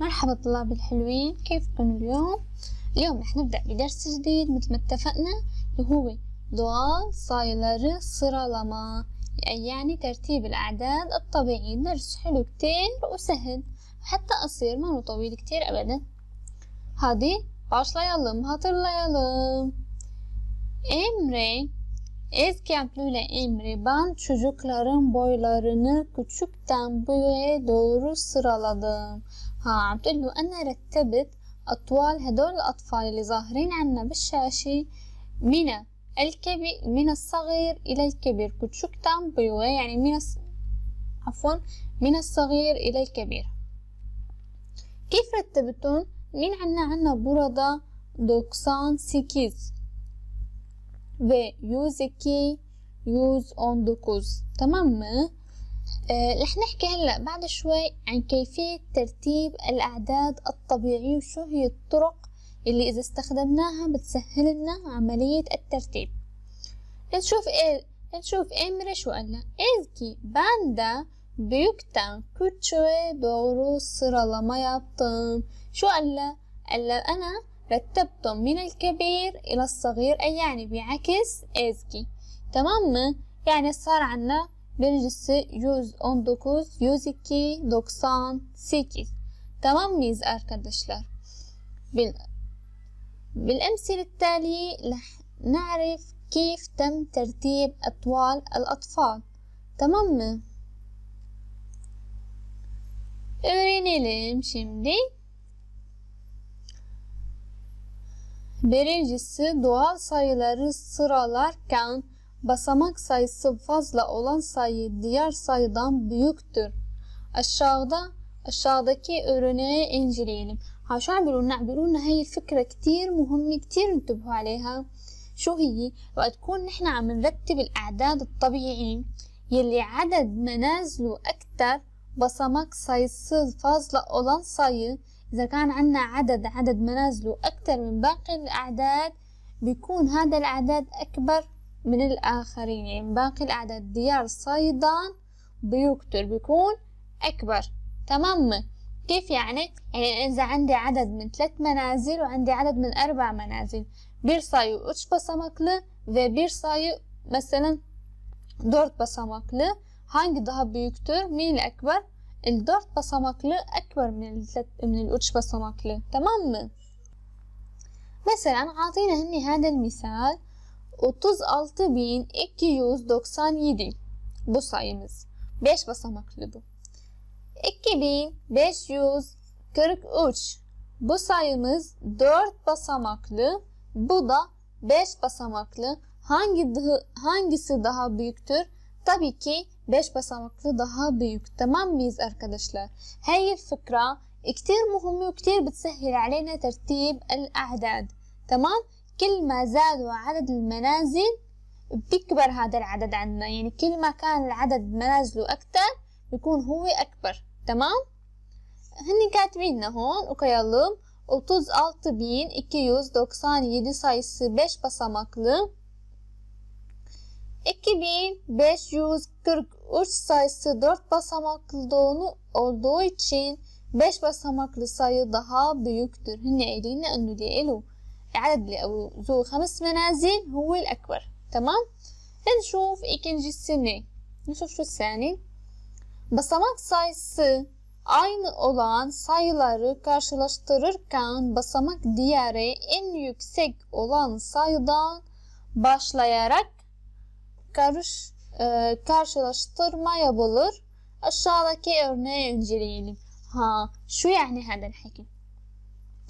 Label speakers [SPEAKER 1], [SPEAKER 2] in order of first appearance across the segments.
[SPEAKER 1] مرحبا طلاب الحلوين كيفكم اليوم؟ اليوم رح نبدأ بدرس جديد مثل ما اتفقنا اللي هو doğal sayıları sıralama يعني ترتيب الأعداد الطبيعية درس حلو كتير وسهل حتى قصير ما طويل كتير أبدا. Hadi başlayalım hatırlayalım Emre Eski harfleriyle Emre ben çocukların boylarını küçükten büyüğe doğru sıraladım. ها عم تقول له أنا رتبت أطوال هدول الأطفال اللي ظاهرين عنا بالشاشة من الكبير من الصغير إلى الكبير küçükten büyüğe يعني من الص... عفوا من الصغير إلى الكبير كيف رتبتهم؟ مين عنا عنا burada 98 ve 102 119 تمام مı؟ آه رح نحكي هلأ بعد شوي عن كيفية ترتيب الأعداد الطبيعية وشو هي الطرق اللي إذا استخدمناها بتسهل لنا عملية الترتيب. نشوف إيه نشوف إمري شو قالنا ben de büyükten küçüğe doğru sıralama yaptım شو قال؟ قال أنا رتبتم من الكبير إلى الصغير أي يعني بعكس إزكي تمام؟ يعني صار عنا birincisi 119 102 98 tamam mıyız arkadaşlar بال... بالأمثلة التالية رح نعرف كيف تم ترتيب أطوال الأطفال tamam mı? Öğrenelim şimdi. Birincisi doğal sayıları sıralarken basamak sayısı fazla olan sayı diğer sayıdan büyüktür. Aşağıda aşağıdaki örneği inceleyelim. ها شو عم بيقولوا لنا عم بيقولوا لنا هي الفكرة كتير مهمة كتير انتبهوا عليها شو هي وقت تكون نحن عم نرتب الأعداد الطبيعيين يلي عدد منازله أكتر basamak sayısı fazla olan sayı إذا كان عنا عدد عدد منازله أكثر من باقي الأعداد بيكون هذا الأعداد أكبر من الآخرين يعني باقي الأعداد ديار صيدان بيكتر بيكون أكبر تمام كيف يعني؟ يعني إذا عندي عدد من ثلاث منازل وعندي عدد من أربع منازل bir sayı üç basamaklı ve bir sayı mesela dört basamaklı hangi daha büyüktür? مين الأكبر؟ الدورت basamaklı أكبر من من الأتش tamam mı؟ مثلا عاطينا هني هذا المثال 36297 bu sayımız 5 basamaklı bu 2543 bu sayımız 4 basamaklı bu da 5 basamaklı hangi hangisi daha büyüktür tabii ki 5 basamaklı daha büyük tamam mıyız arkadaşlar هاي الفكرة كتير مهمة وكتير بتسهل علينا ترتيب الأعداد تمام كل ما زادوا عدد المنازل بيكبر هذا العدد عندنا. يعني كل ما كان العدد منازله أكتر بيكون هو أكبر. تمام؟ هني كاتبيننا هون okuyalım 36297 sayısı 5 basamaklı 2543 sayısı 4 basamaklı olduğu için 5 basamaklı sayı daha büyüktür. هن قايلين انه اللي اللي أو ذو خمس منازل هو الأكبر تمام نشوف ikincisini نشوف شو الثاني basamak sayısı aynı olan sayıları karşılaştırırken basamak diğeri en yüksek olan sayıdan başlayarak karış, e, karşılaştırma yapılır. Aşağıdaki örneği inceleyelim. ها شو يعني هذا الحكي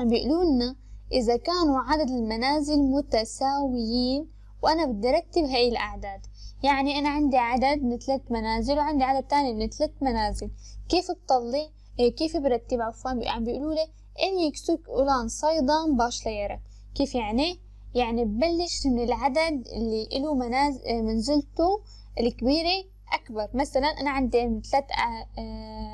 [SPEAKER 1] بيقولوا لنا إذا كانوا عدد المنازل متساويين وأنا بدي أرتب هاي الأعداد. يعني أنا عندي عدد من ثلاث منازل وعندي عدد تاني من ثلاث منازل. كيف بطلع؟ إيه كيف برتب؟ عفوا عم بيقولوا لي en yüksek olan sayıdan başlayarak كيف يعني؟ يعني ببلش من العدد اللي له منازل منزلته الكبيرة أكبر. مثلا أنا عندي ثلاث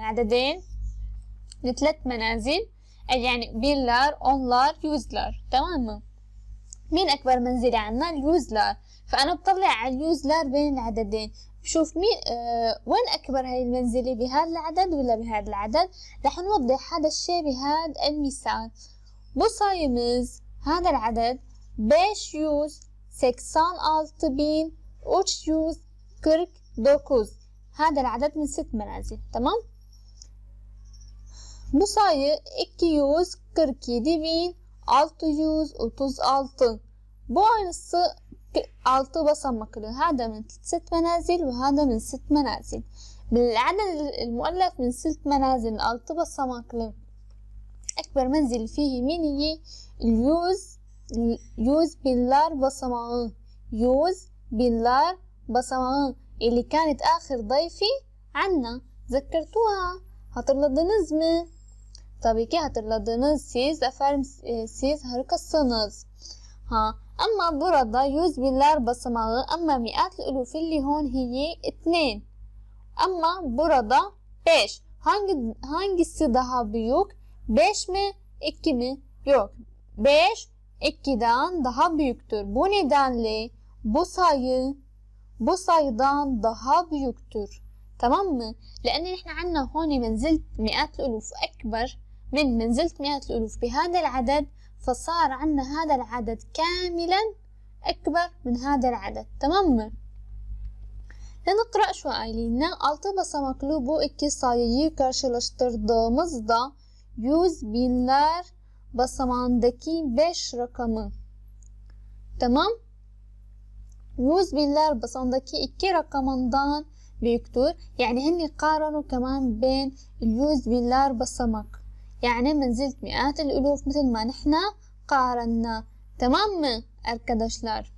[SPEAKER 1] عددين لثلاث منازل يعني birler onlar yüzler تمام مين أكبر منزلة عنا ال yüzler فأنا بطلع على ال yüzler بين العددين بشوف مين آه وين أكبر هاي المنزلة بهذا العدد ولا بهذا العدد رح نوضح هذا الشيء بهذا المثال بصايمز هذا العدد yüz seksen altı bin üç yüz kırk dokuz. هذا العدد من ست منازل تمام bu sayı 247 bin 636 bu aynısı 6 basamaklı هذا من ست منازل وهذا من ست منازل بالعدد المؤلف من ست منازل 6 basamaklı أكبر منزل فيه مين هي اليوز يوز binler basamağı يوز binler basamağı. اللي كانت آخر ضيفي عنا ذكرتوها hatırladınız mı? Tabii ki hatırladınız siz efendim siz harikasınız. Ha ama burada yüz binler basamağı ama mi'at الألوف اللي هون هي اثنين ama burada beş hangi hangisi daha büyük? Beş mi? iki mi? Yok. Beş 2'den daha büyüktür. Bu nedenle bu sayı bu sayıdan daha büyüktür. تمام لأن نحن عنا هون منزلة مئات الألوف أكبر من منزلة مئة الألوف بهذا العدد فصار عندنا هذا العدد كاملا أكبر من هذا العدد. تماما لنقرأ شو قايلين. ألتي بس مقلوبو إكي صاية مزدا يوز بينلار basamağındaki 5 rakamı tamam 100 binler basamağındaki 2 rakamından büyüktür yani hani karanu kaman ben 100 binler basamak يعني منزلت مئات الألوف مثل ما نحنا قارنا. تمام؟ أركدشلر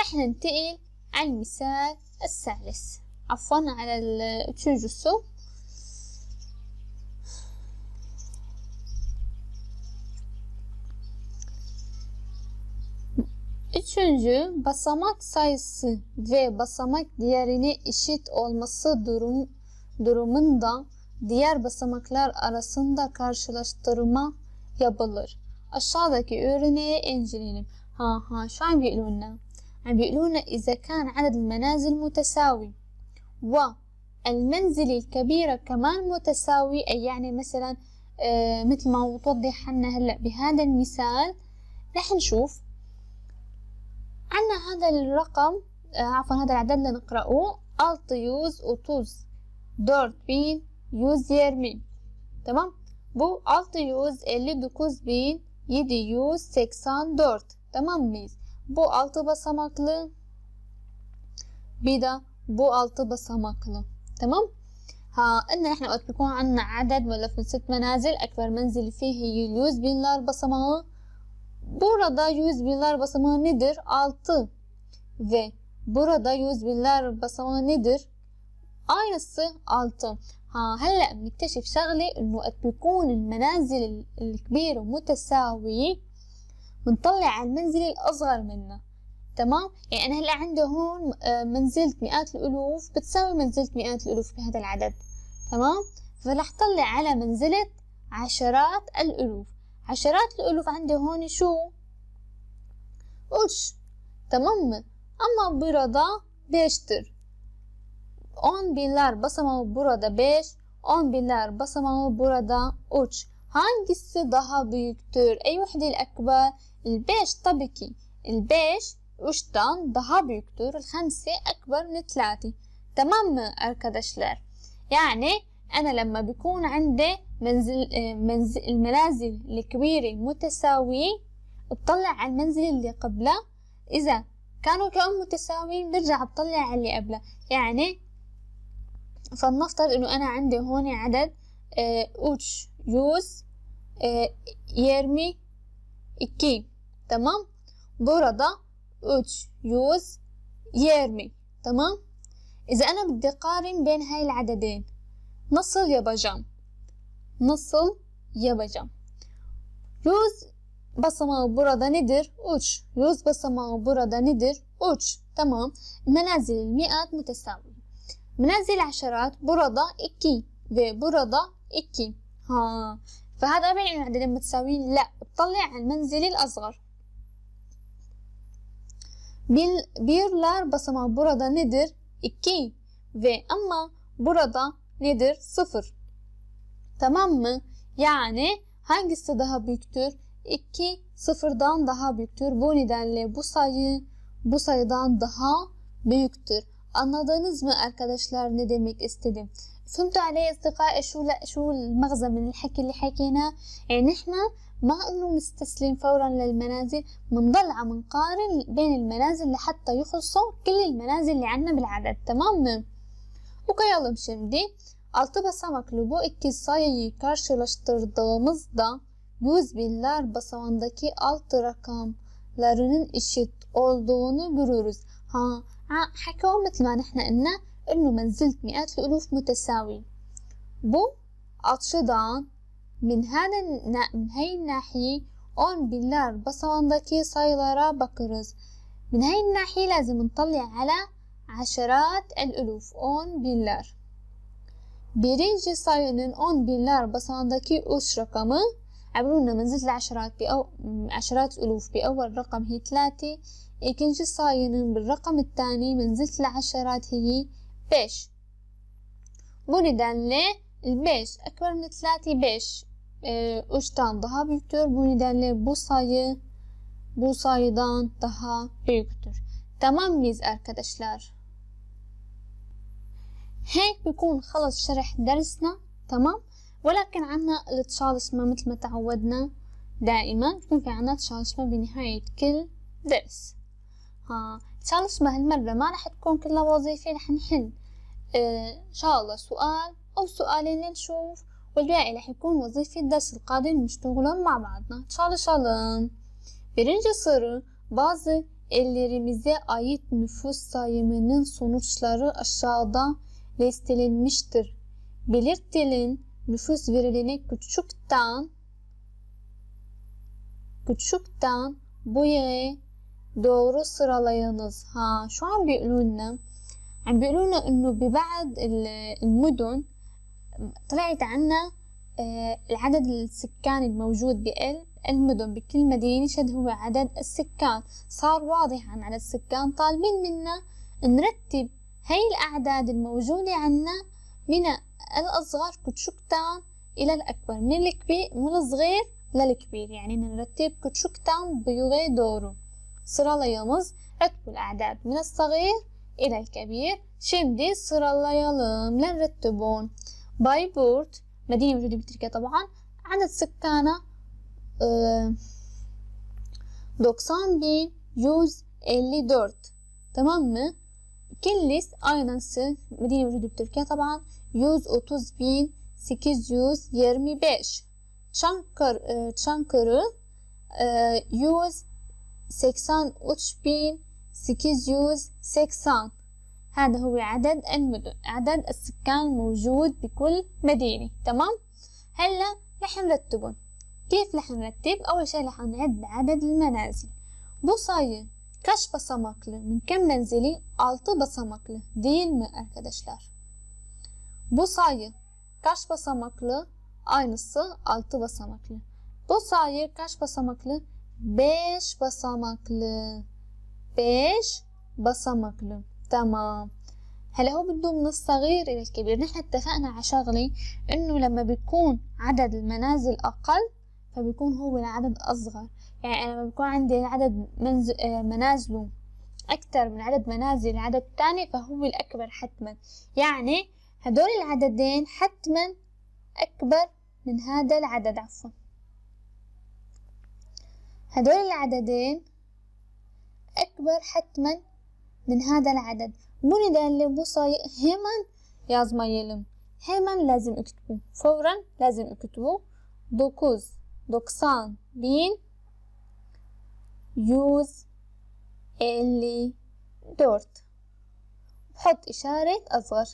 [SPEAKER 1] رح ننتقل على المثال الثالث. عفوا على التشوجسو Üçüncü, basamak sayısı ve basamak diğerine eşit olması durum, durumunda diğer basamaklar arasında karşılaştırma yapılır. Aşağıdaki örneği inceleyelim. ها ها شو عم بيقولوا لنا؟ عم بيقولوا لنا إذا كان عدد المنازل متساوي والمنزل الكبيرة كمان متساوي أي يعني مثلا آه مثل ما توضح لنا هلا بهذا المثال رح نشوف عنا هذا الرقم عفوا هذا العدد اللي نقرأه 630 bin 120 tamam bu 659.784 tamam mıyız bu altı basamaklı bir de bu altı basamaklı تمام ها قلنا نحن وقت بيكون عنا عدد ولا في ست منازل أكبر منزل فيه هي اليوز binler basamağı Burada yüz binler basamağı nedir? 6 ve burada yüz binler basamağı nedir? aynısı 6 ها هلأ بنكتشف شغلة إنه قد بيكون المنازل الكبيرة متساوية بنطلع على المنزل الأصغر منها. تمام؟ يعني أنا هلأ عندي هون منزلة مئات الألوف بتساوي منزلة مئات الألوف بهذا العدد. تمام؟ فرح طلع على منزلة عشرات الألوف. عشرات الألوف عندي هون شو؟ tamam mı? Ama burada 5'tir. 10 binler basamağı burada 5, 10 binler basamağı burada 3. Hangisi daha büyüktür? Ey vahdi الأكبر البيش tabii ki البيش 3'ten daha büyüktür. الخمسة أكبر من ثلاثة تمام mı arkadaşlar? يعني أنا لما بيكون عندي منزل, منزل المنازل الكبيرة متساوية بطلع على المنزل اللي قبله إذا كانوا كأم متساويين برجع بطلع على اللي قبله يعني فلنفترض إنه أنا عندي هون عدد üç yüz yirmi iki تمام؟ burada üç yüz yirmi تمام؟ إذا أنا بدي قارن بين هاي العددين nasıl yapacağım nasıl yapacağım yüzler basamağı burada nedir? üç yüzler basamağı burada nedir? üç تمام؟ المنازل المئات متساوية. Menazil aşarat burada 2 ve burada 2. ها فهذا بين العددين متساويين لا اطلع على المنزل الأصغر bir, birler basamağı burada nedir? 2 ve ama burada nedir? 0. Tamam mı? Yani hangisi daha büyüktür? 2 sıfırdan daha büyüktür. Bu nedenle bu sayı bu sayıdan daha büyüktür. Anladınız mı arkadaşlar ne demek istedim؟ فهمتوا علي أصدقائي شو لا شو المغزى من الحكي اللي حكيناه يعني إحنا ما إنه نستسلم فورا للمنازل بنضل عم نقارن بين المنازل لحتى يخلصوا كل المنازل اللي عنا بالعدد tamam Okuyalım şimdi. Altı basamaklı bu iki sayıyı karşılaştırdığımızda yüz binler basamandaki altı rakamlarının eşit olduğunu görürüz. ها حكوا مثل ما نحن قلنا إنه منزلة مئات الألوف متساوية bu açıdan min hada min hay nahiye on binler basamandaki sayılara bakarız. من هاي الناحية لازم نطلع على عشرات الألوف on binler. Birinci sayının on binler basamandaki uç rakamı عبرونا منزلة العشرات بأو عشرات ألوف بأول رقم هي ثلاثة إيكنجي صاينين بالرقم الثاني منزلة العشرات هي بيش. nedenle 5 ekber min 3 5 e, 3'ten daha büyüktür. Bu nedenle bu sayı bu sayıdan daha büyüktür. Tamam mıyız arkadaşlar? هيك بيكون خلص شرح درسنا. تمام؟ ولكن عنا التشالشمة مثل ما تعودنا دائما. بيكون في عنا تشالشمة بنهاية كل درس. ها تشالشمة هالمرة ما رح تكون كلها وظيفة رح نحل اه إن شاء الله سؤال أو سؤالين لنشوف والباقي رح يكون وظيفة الدرس القادم نشتغلهم مع بعضنا çalışalım. Birinci soru bazı ellerimize ait nüfus sayımının sonuçları aşağıda listelenmiştir. Belirtilen nüfus verilerini küçükten küçükten bu yere doğru sıralayınız. Ha şu an بيقولوا لنا عم بيقولوا لنا انه ببعض المدن. طلعت عنا العدد السكاني الموجود بقلب المدن بكل مدينة شد هو عدد السكان. صار واضح عن عدد السكان. طالبين منا نرتب هاي الأعداد الموجودة عنا من الأصغر كتشكتان إلى الأكبر. من الكبير من الصغير للكبير. يعني نرتب كتشكتان بيوغي دورو. Sıralayamız رتب الأعداد من الصغير إلى الكبير şimdi sıralayalım. لنرتبون بايبورت مدينة موجودة بتركيا طبعا عدد سكانها doksan bin yüz elli dört tamam mı? Kilis aynası Medine موجودة بتركيا طبعا 130 bin 825 Çankır, Çankırı 83,680 هذا هو عدد المدن عدد السكان الموجود بكل مدينة تمام؟ هلا رح نرتبهم. كيف رح نرتب؟ أول شيء رح نعد عدد المنازل. بصاية كش بصمكلة من كم منزلة ألت بصمقلة دين مي أركدشلار بصاية كش بصمكلة أي نص ألت بصمقلة بصاية كش بصمكلة 5 basamaklı. 5 basamaklı. تمام هلا هو بده من الصغير إلى الكبير نحن اتفقنا على شغلة إنه لما بيكون عدد المنازل أقل فبيكون هو العدد أصغر يعني أنا لما بيكون عندي عدد منزل منازله أكثر من عدد منازل العدد الثاني فهو الأكبر حتما يعني هدول العددين حتما أكبر من هذا العدد عفوا هدول العددين أكبر حتما من هذا العدد. bu nedenle bu sayı hemen yazmayalım. Hemen lazım اكتبوا فورا لازم اكتبوا 9 90 bin 154 بحط إشارة أصغر.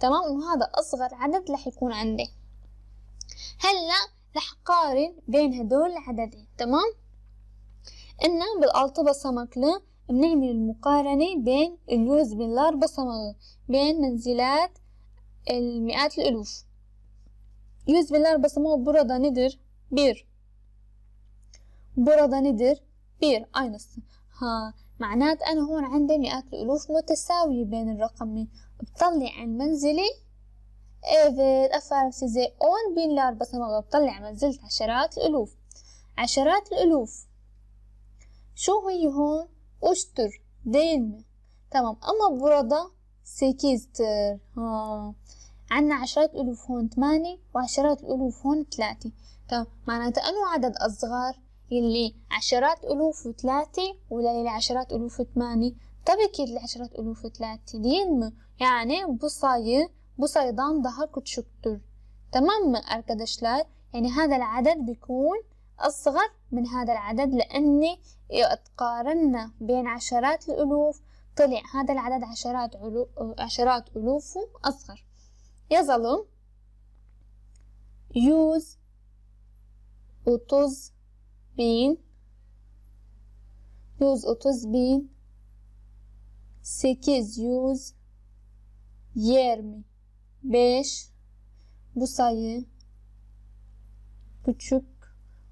[SPEAKER 1] تمام؟ إنه هذا أصغر عدد رح يكون عندي. هلأ رح قارن بين هدول العددين تمام إنه بالألطة بصمكلة بنعمل المقارنة بين اليوز باللار بصمغة بين منزلات المئات الألوف yüz binler basamağı burada nedir? 1. Burada nedir? 1. Aynısı. Ha, معنات أنا هون عندي مئات الألوف متساوية بين الرقمين بطلع عن aferin size 10 binler basamağı بطلع منزلة عشرات الألوف. عشرات الألوف. شو هي هون؟ أشتر mi تمام. أما burada 8'tir ها. عنا عشرات الألوف هون ثمانية وعشرات الألوف هون ثلاثة. تمام. معناته أنو عدد أصغر؟ يلي عشرات ألوف وثلاثة ولا يلي عشرات ألوف وثمانية tabii ki اللي عشرات ألوف وثلاثة değil mi yani bu sayı bu sayıdan daha küçüktür. Tamam mı arkadaşlar? يعني هذا العدد بيكون أصغر من هذا العدد لأني قارنا بين عشرات الألوف طلع هذا العدد عشرات علو عشرات ألوفه أصغر yazalım. 130 bin 130 bin 825 bu sayı küçük.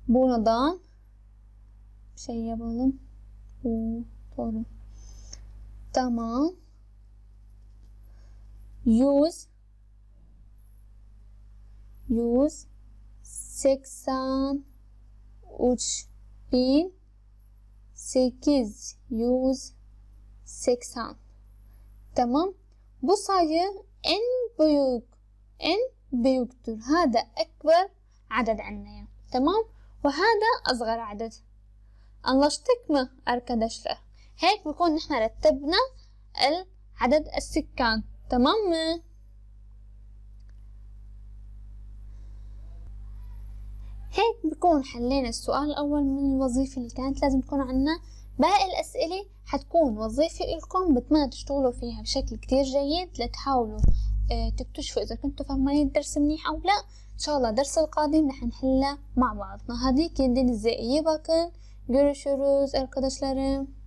[SPEAKER 1] Buradan şey yapalım. Bu doğru. Tamam. 100 100 83 bin 880 tamam. Bu sayı en büyük en büyüktür هذا أكبر عدد عنا تمام؟ وهذا أصغر عدد. anlaştık mı arkadaşlar هيك بكون نحن رتبنا العدد السكان. تمام؟ هيك بكون حلينا السؤال الأول من الوظيفة اللي كانت لازم تكون عنا باقي الأسئلة حتكون وظيفة إلكم بتمنى تشتغلوا فيها بشكل كتير جيد لتحاولوا آه تكتشفوا إذا كنتوا فهمانين الدرس منيح أو لا. إن شاء الله الدرس القادم رح نحلها مع بعضنا هذه kendinize iyi bakın görüşürüz arkadaşlarım